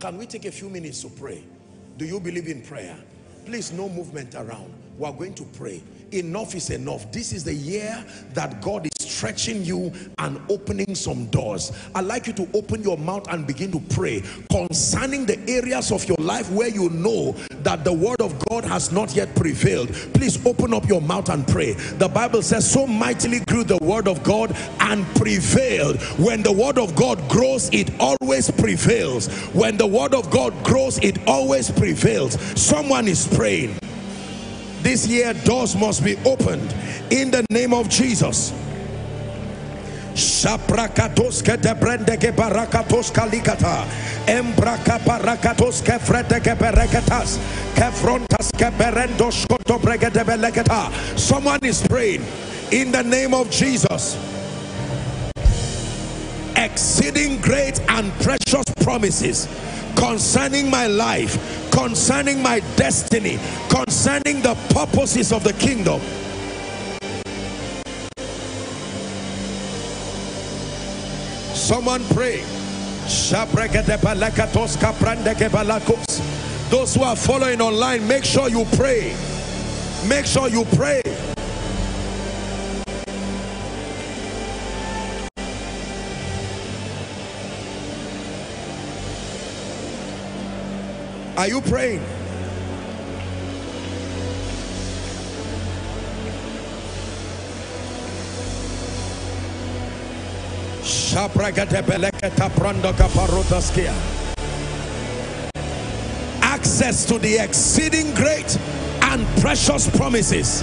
Can we take a few minutes to pray? Do you believe in prayer? Please, no movement around. We are going to pray. Enough is enough. This is the year that God is stretching you and opening some doors. I'd like you to open your mouth and begin to pray concerning the areas of your life where you know that the word of God has not yet prevailed. Please open up your mouth and pray. The Bible says, so mightily grew the word of God and prevailed. When the word of God grows, it always prevails. When the word of God grows, it always prevails. Someone is praying. This year, doors must be opened in the name of Jesus. De brende ke barakatos kalikata. Embraka barakatos ke frete ke bereketas. Ke frontas ke berendos koto. Someone is praying in the name of Jesus. Exceeding great and precious promises concerning my life, concerning my destiny, concerning the purposes of the kingdom. Someone pray. Those who are following online, make sure you pray. Make sure you pray. Are you praying? Access to the exceeding great and precious promises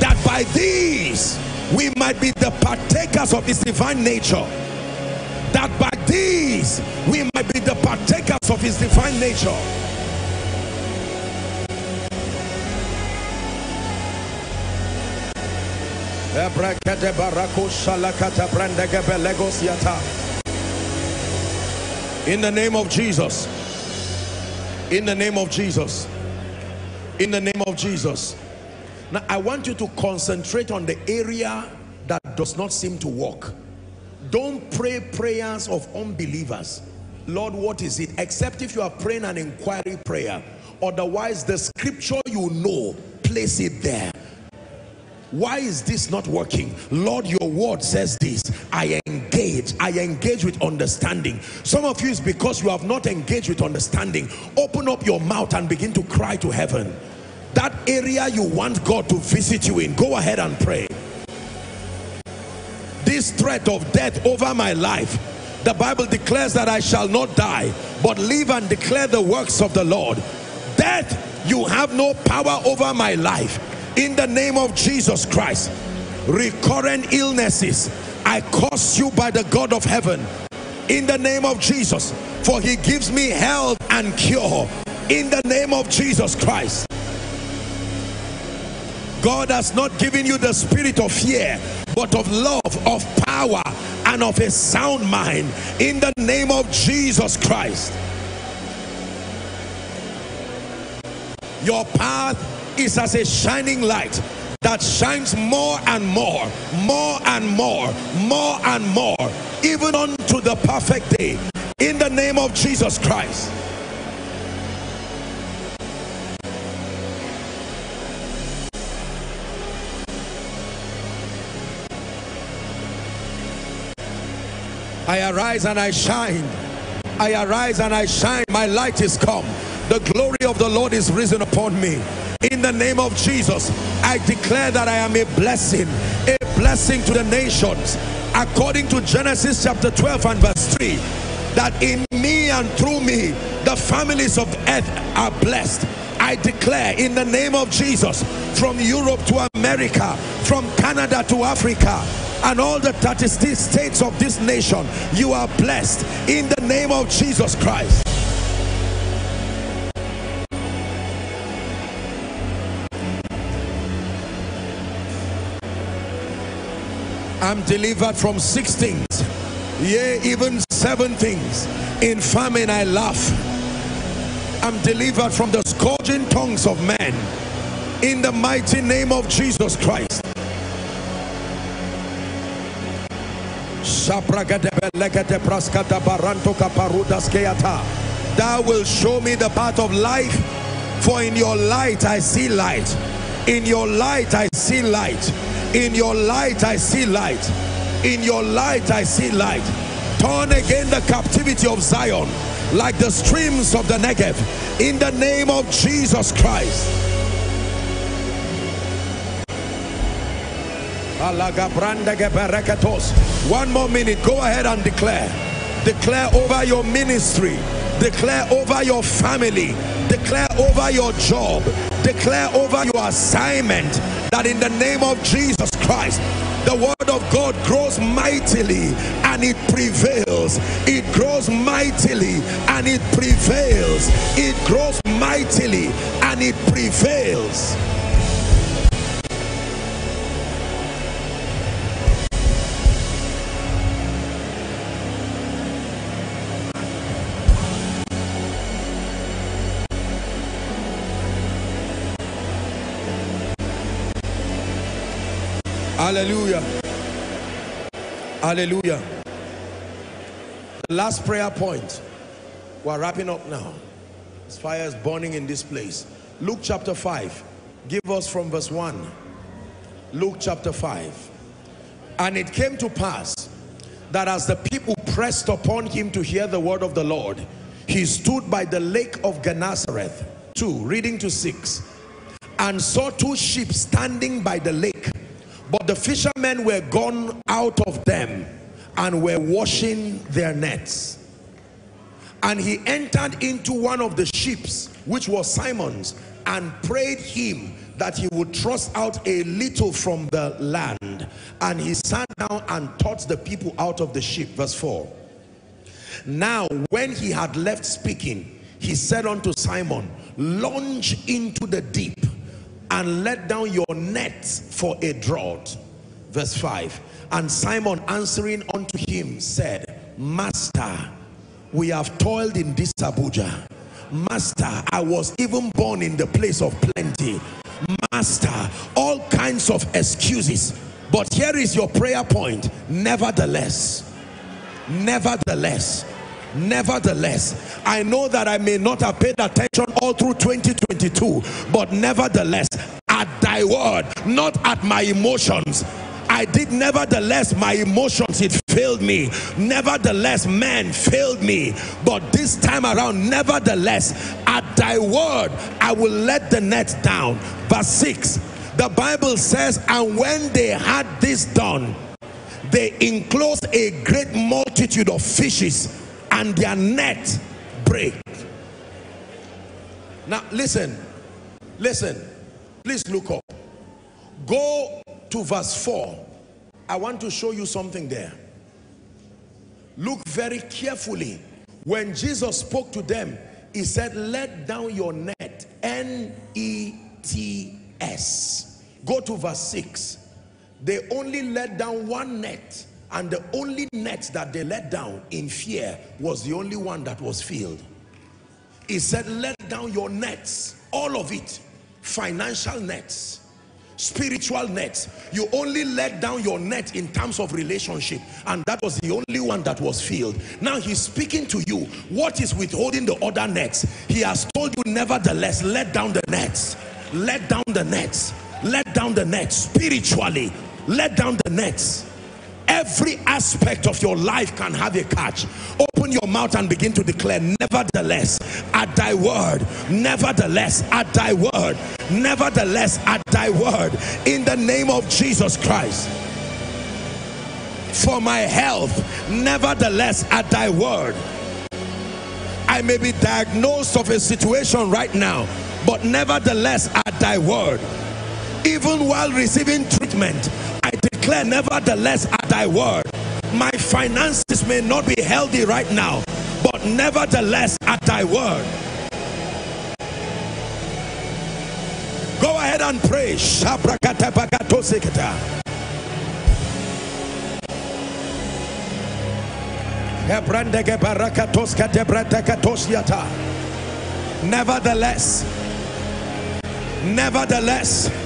that by these we might be the partakers of his divine nature. That by these we might be the partakers of his divine nature in the name of Jesus. In the name of Jesus. In the name of Jesus. Now I want you to concentrate on the area that does not seem to work. Don't pray prayers of unbelievers. Lord what is it? Except if you are praying an inquiry prayer. Otherwise the scripture you know place it there why is this not working? Lord your word says this. I engage i engage with understanding. Some of you is because you have not engaged with understanding. Open up your mouth and begin to cry to heaven. That area you want god to visit you in go ahead and pray. This threat of death over my life the bible declares that i shall not die but live and declare the works of the lord. Death you have no power over my life in the name of jesus christ recurrent illnesses i curse you by the god of heaven in the name of jesus for he gives me health and cure in the name of jesus christ God has not given you the spirit of fear, but of love, of power, and of a sound mind. In the name of Jesus Christ. Your path is as a shining light that shines more and more, more and more, more and more, even unto the perfect day. In the name of Jesus Christ. I arise and I shine. I arise and I shine. My light is come. The glory of the Lord is risen upon me. In the name of Jesus, I declare that I am a blessing, a blessing to the nations. According to Genesis chapter 12 and verse 3, that in me and through me, the families of earth are blessed. I declare in the name of Jesus, from Europe to America, from Canada to Africa, and all the 36 states of this nation you are blessed in the name of Jesus Christ I'm delivered from six things. Yea even seven things. In famine I laugh. I'm delivered from the scourging tongues of men. In the mighty name of Jesus Christ. Thou will show me the path of life for in your light I see light. In your light I see light in your light I see light. In your light I see light. Turn again the captivity of Zion like the streams of the Negev in the name of Jesus Christ. One more minute. Go ahead and declare. Declare over your ministry. Declare over your family. Declare over your job declare over your assignment that in the name of Jesus Christ the word of God grows mightily and it prevails. It grows mightily and it prevails. It grows mightily and it prevails Hallelujah. Hallelujah. The last prayer point. We're wrapping up now. This fire is burning in this place. Luke chapter 5. Give us from verse 1. Luke chapter 5. And it came to pass that as the people pressed upon him to hear the word of the Lord, he stood by the lake of Gennesareth. 2. Reading to 6. And saw two sheep standing by the lake but the fishermen were gone out of them and were washing their nets. And he entered into one of the ships, which was Simon's, and prayed him that he would thrust out a little from the land. And he sat down and taught the people out of the ship. Verse 4. Now, when he had left speaking, he said unto Simon, Launch into the deep and let down your nets for a draught. Verse 5. And Simon answering unto him said, Master, we have toiled in this Abuja. Master, I was even born in the place of plenty. Master, all kinds of excuses. But here is your prayer point. Nevertheless, nevertheless, nevertheless i know that i may not have paid attention all through 2022 but nevertheless at thy word not at my emotions. I did nevertheless my emotions it failed me. Nevertheless man failed me. But this time around nevertheless at thy word I will let the net down. Verse 6 the Bible says and when they had this done they enclosed a great multitude of fishes and their net break. Now listen, listen, please look up. Go to verse 4. I want to show you something there. Look very carefully. When Jesus spoke to them, he said, let down your net, N-E-T-S. Go to verse 6. They only let down one net and the only net that they let down in fear was the only one that was filled. He said, let down your nets, all of it, financial nets, spiritual nets. You only let down your net in terms of relationship. And that was the only one that was filled. Now he's speaking to you. What is withholding the other nets? He has told you, nevertheless, let down the nets. Let down the nets. Let down the nets spiritually. Let down the nets every aspect of your life can have a catch. Open your mouth and begin to declare nevertheless at thy word. Nevertheless at thy word. Nevertheless at thy word. In the name of jesus christ. For my health nevertheless at thy word. I may be diagnosed of a situation right now but nevertheless at thy word. Even while receiving treatment declare nevertheless at thy word my finances may not be healthy right now but nevertheless at thy word. Go ahead and pray. Nevertheless nevertheless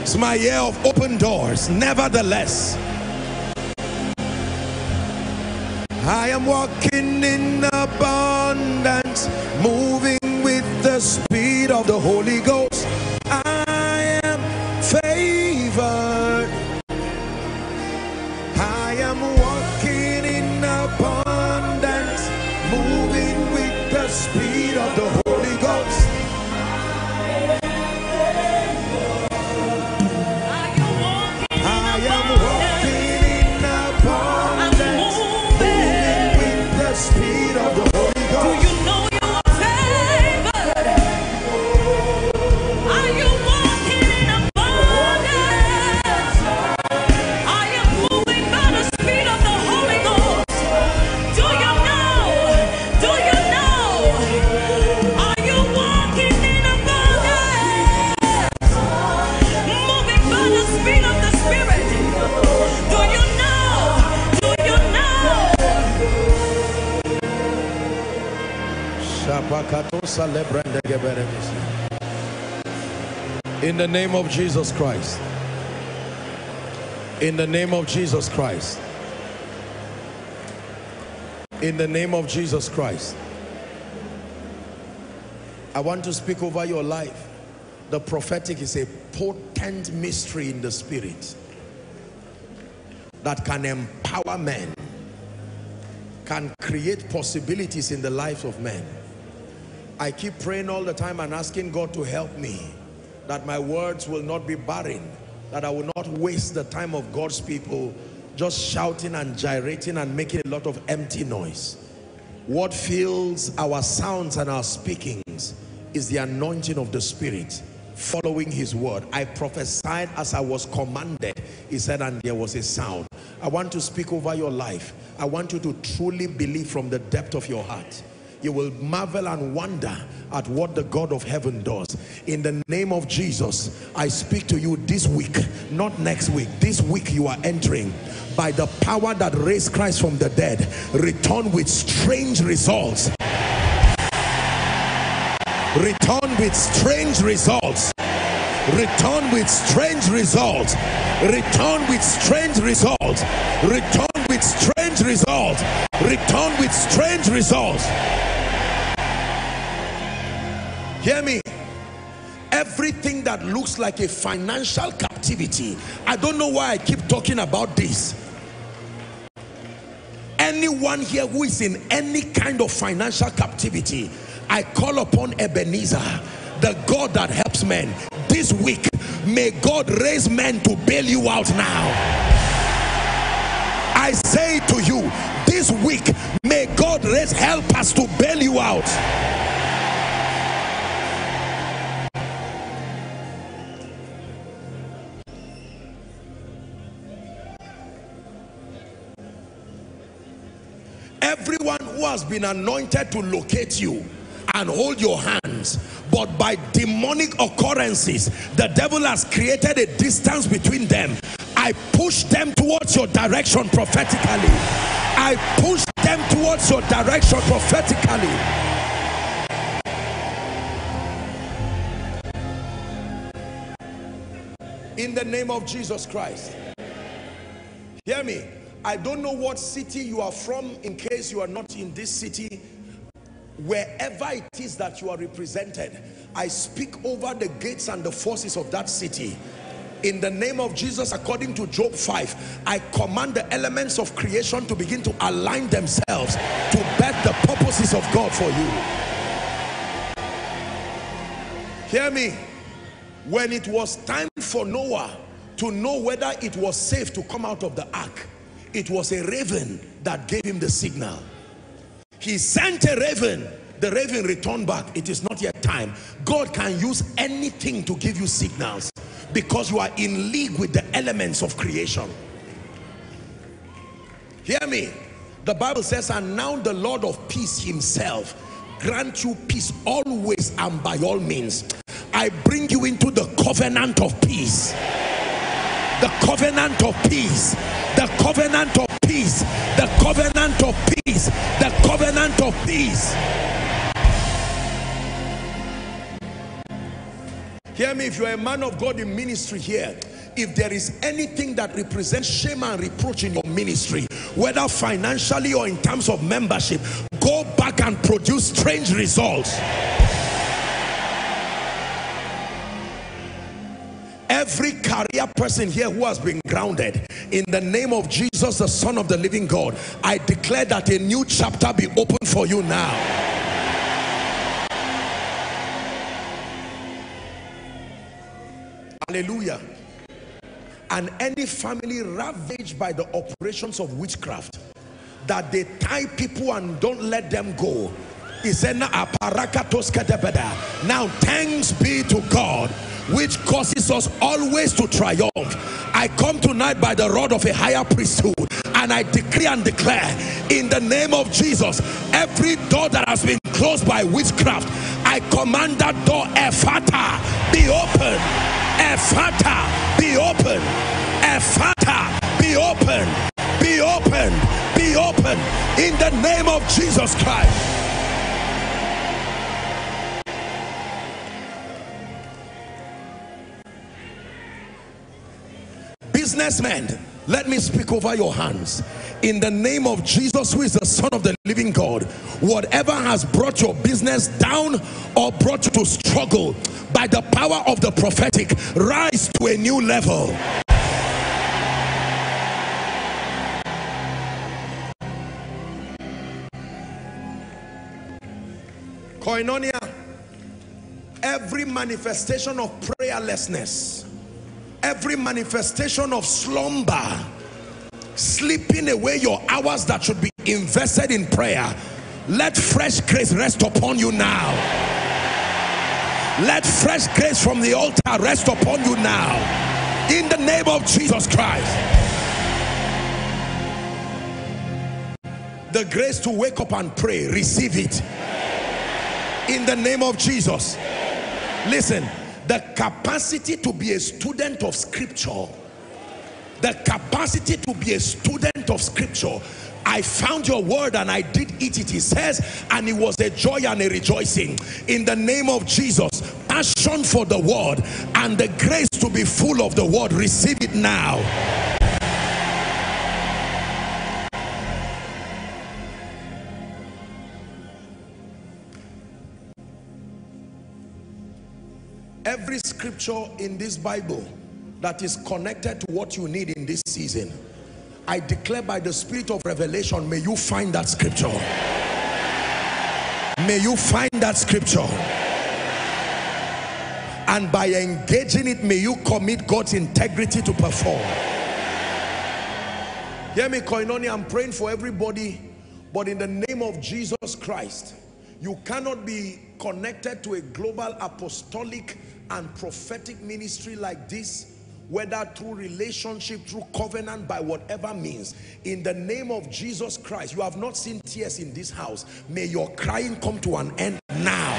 it's my year of open doors. Nevertheless, I am walking in abundance, moving with the speed of the Holy Ghost. I am favored. I am walking in abundance, moving with the speed of the Holy In the name of Jesus Christ. In the name of Jesus Christ. In the name of Jesus Christ. I want to speak over your life. The prophetic is a potent mystery in the spirit that can empower men, can create possibilities in the lives of men. I keep praying all the time and asking God to help me that my words will not be barren, that I will not waste the time of God's people just shouting and gyrating and making a lot of empty noise. What fills our sounds and our speakings is the anointing of the Spirit following his word. I prophesied as I was commanded. He said, and there was a sound. I want to speak over your life. I want you to truly believe from the depth of your heart you will marvel and wonder at what the God of heaven does. In the name of Jesus, I speak to you this week, not next week. This week you are entering by the power that raised Christ from the dead, return with strange results. Return with strange results. Return with strange results. Return with strange results. Return with strange results. Return with strange results. Hear me. Everything that looks like a financial captivity. I don't know why I keep talking about this. Anyone here who is in any kind of financial captivity, I call upon Ebenezer, the God that helps men. This week, may God raise men to bail you out now. I say to you, this week, may God raise helpers to bail you out. Has been anointed to locate you and hold your hands. But by demonic occurrences the devil has created a distance between them. I push them towards your direction prophetically. I push them towards your direction prophetically. In the name of Jesus Christ. Hear me I don't know what city you are from in case you are not in this city wherever it is that you are represented I speak over the gates and the forces of that city. In the name of Jesus according to Job 5 I command the elements of creation to begin to align themselves to bet the purposes of God for you. Hear me. When it was time for Noah to know whether it was safe to come out of the ark it was a raven that gave him the signal. He sent a raven. The raven returned back. It is not yet time. God can use anything to give you signals because you are in league with the elements of creation. Hear me. The bible says and now the lord of peace himself grant you peace always and by all means. I bring you into the covenant of peace the covenant of peace. The covenant of peace. The covenant of peace. The covenant of peace. Hear me if you're a man of God in ministry here if there is anything that represents shame and reproach in your ministry whether financially or in terms of membership go back and produce strange results. Every career person here who has been grounded. In the name of Jesus the son of the living God I declare that a new chapter be opened for you now. Hallelujah. And any family ravaged by the operations of witchcraft that they tie people and don't let them go. Is now thanks be to God which causes us always to triumph. I come tonight by the rod of a higher priesthood, and I decree and declare in the name of Jesus, every door that has been closed by witchcraft, I command that door, Ephphatha, be open. Ephphatha, be open. Ephphatha, be open. Be open. Be open. In the name of Jesus Christ. Businessmen, let me speak over your hands. In the name of Jesus who is the son of the living God whatever has brought your business down or brought you to struggle by the power of the prophetic rise to a new level. Koinonia every manifestation of prayerlessness every manifestation of slumber sleeping away your hours that should be invested in prayer let fresh grace rest upon you now. Let fresh grace from the altar rest upon you now. In the name of jesus christ. The grace to wake up and pray receive it. In the name of jesus. Listen the capacity to be a student of scripture. The capacity to be a student of scripture. I found your word and I did eat it he says and it was a joy and a rejoicing. In the name of Jesus passion for the word and the grace to be full of the word receive it now scripture in this Bible that is connected to what you need in this season. I declare by the spirit of revelation may you find that scripture. May you find that scripture. And by engaging it may you commit God's integrity to perform. Hear me koinonia I'm praying for everybody but in the name of Jesus Christ you cannot be connected to a global apostolic and prophetic ministry like this whether through relationship, through covenant, by whatever means. In the name of Jesus Christ, you have not seen tears in this house. May your crying come to an end now.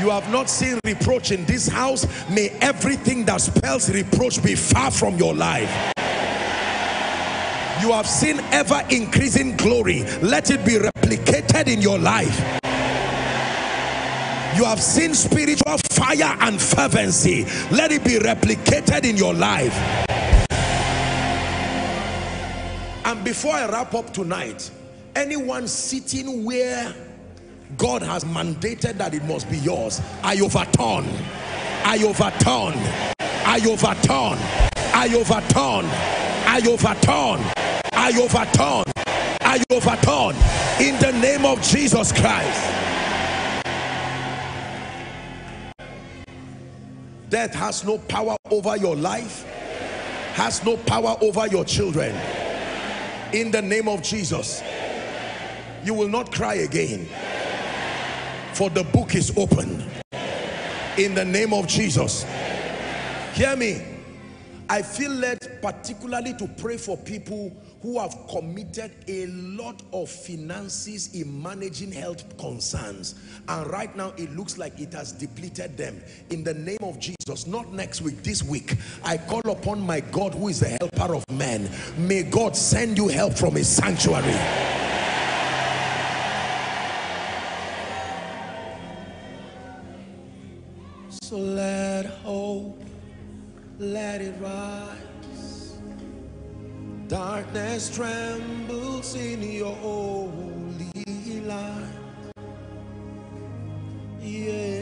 You have not seen reproach in this house. May everything that spells reproach be far from your life. You have seen ever increasing glory. Let it be replicated in your life you have seen spiritual fire and fervency. Let it be replicated in your life. And before I wrap up tonight anyone sitting where God has mandated that it must be yours I overturn. I overturn. I overturn. I overturn. I overturn. I overturn. I overturn. In the name of Jesus Christ Death has no power over your life, has no power over your children. In the name of Jesus, you will not cry again, for the book is open. In the name of Jesus, hear me. I feel led particularly to pray for people who have committed a lot of finances in managing health concerns. And right now it looks like it has depleted them. In the name of Jesus not next week this week I call upon my God who is the helper of men. May God send you help from his sanctuary. So let hope let it rise Darkness trembles in your holy light. Yeah.